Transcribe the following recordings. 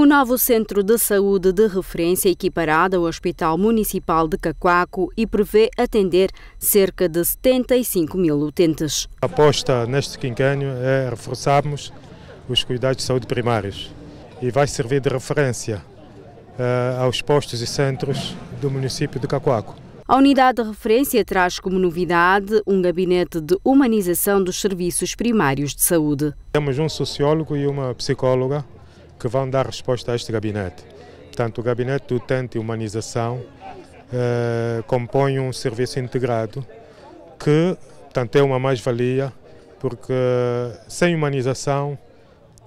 O novo centro de saúde de referência equiparado ao Hospital Municipal de Cacoaco e prevê atender cerca de 75 mil utentes. A aposta neste quinquênio é reforçarmos os cuidados de saúde primários e vai servir de referência uh, aos postos e centros do município de Cacoaco. A unidade de referência traz como novidade um gabinete de humanização dos serviços primários de saúde. Temos um sociólogo e uma psicóloga que vão dar resposta a este gabinete. Portanto, o gabinete do utente e humanização eh, compõe um serviço integrado que, portanto, é uma mais-valia, porque sem humanização,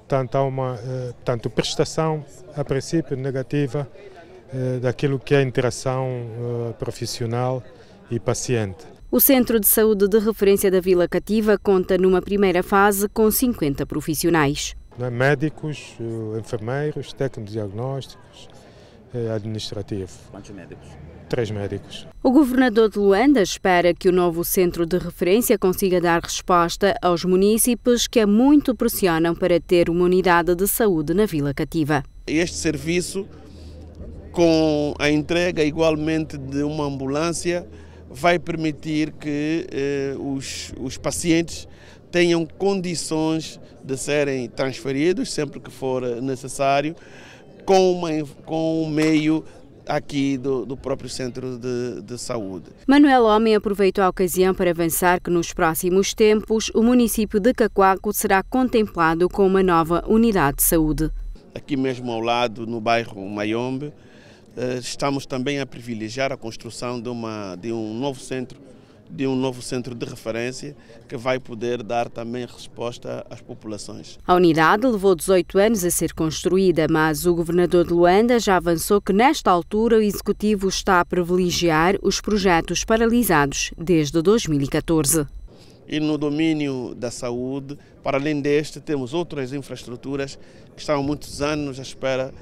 tanto há uma eh, portanto, prestação, a princípio, negativa eh, daquilo que é a interação eh, profissional e paciente. O Centro de Saúde de Referência da Vila Cativa conta numa primeira fase com 50 profissionais. Né, médicos, eh, enfermeiros, técnicos diagnósticos, eh, administrativo. Quantos médicos? Três médicos. O governador de Luanda espera que o novo centro de referência consiga dar resposta aos munícipes que a muito pressionam para ter uma unidade de saúde na Vila Cativa. Este serviço, com a entrega igualmente de uma ambulância, vai permitir que eh, os, os pacientes tenham condições de serem transferidos sempre que for necessário, com, uma, com um meio aqui do, do próprio centro de, de, saúde. Manuel Homem aproveitou a ocasião para avançar que nos próximos tempos o município de Cacoaco será contemplado com uma nova unidade de saúde. Aqui mesmo ao lado, no bairro Mayombe, eh, estamos também a privilegiar a construção de, uma, de um novo centro de um novo centro de referência que vai poder dar também resposta às populações. A unidade levou 18 anos a ser construída, mas o governador de Luanda já avançou que nesta altura o executivo está a privilegiar os projetos paralisados desde 2014. E no domínio da saúde, para além deste, temos outras infraestruturas que estão há muitos anos à espera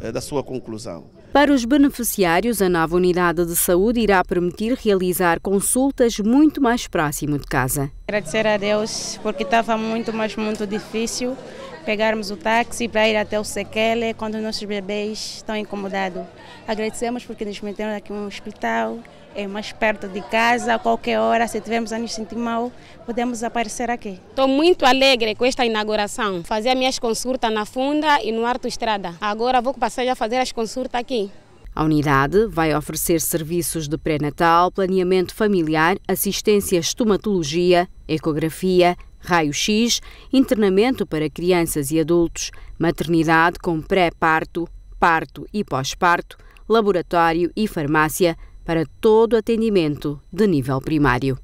eh, da sua conclusão. Para os beneficiários, a nova unidade de saúde irá permitir realizar consultas muito mais próximo de casa. Agradecer a Deus porque estava muito, mas muito difícil pegarmos o táxi para ir até o Sequele quando nossos bebês estão incomodados. Agradecemos porque nos meteram aqui um hospital, é mais perto de casa, a qualquer hora, se tivermos a nos sentir mal, podemos aparecer aqui. Estou muito alegre com esta inauguração. Fazia minhas consultas na Funda e no Arto Estrada. Agora vou passar a fazer as consultas aqui. A unidade vai oferecer serviços de pré-natal, planeamento familiar, assistência estomatologia, ecografia, raio-x, internamento para crianças e adultos, maternidade com pré-parto, parto e pós-parto, laboratório e farmácia, para todo atendimento de nível primário.